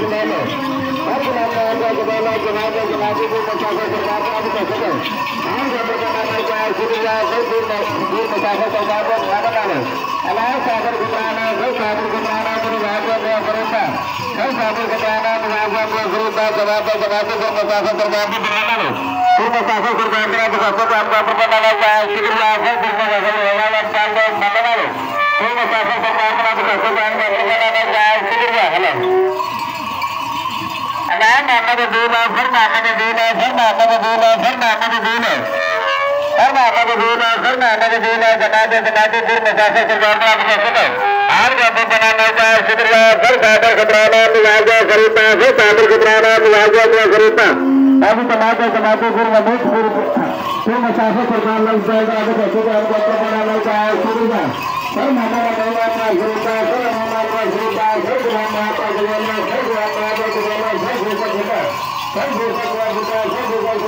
जमाने हर जमाने का जमाना जमाने जमाने को मुसाफिर सरकार का भी कैसे है आम जब जमाना का सुनिया सब दूर दूर मुसाफिर सरकार को खाना डाले अलाय सागर गुजराना सब सागर गुजराना को राजा को फरोता सब सागर को राजा को फरोता जवाब जवाब को मुसाफिर सरकार को बनाना लो फिर मुसाफिर सरकार का मुसाफिर को आपका बनाना है सुनिया सब दूर मुसाफिर वाला पाल दो बनाना लो फिर मुसाफिर सरकार का मुसाफिर को बनाना है सुनिया hello Alam Muhammad Dina, Fir Muhammad Dina, Fir Muhammad Dina, Fir Muhammad Dina. Fir Muhammad Dina, Fir Muhammad Dina, Janabe Janabe Fir Musafir Kurban Abu Bakar. आज का बनाना का शुक्रिया फिर साबर खतराना निवाजा खरीदना फिर साबर खतराना निवाजा को खरीदना अभी टमाटर टमाटर फिर मदद फिर फिर मुसाफिर सरकार लग जाएगा अभी कैसे को हमको अपना बनाना का शुक्रिया फिर कहना का खरीदना फिर माता का खरीदना फिर माता का गुलाम फिर गुलाम माता का गुलाम फिर गुलाम फिर गुलाम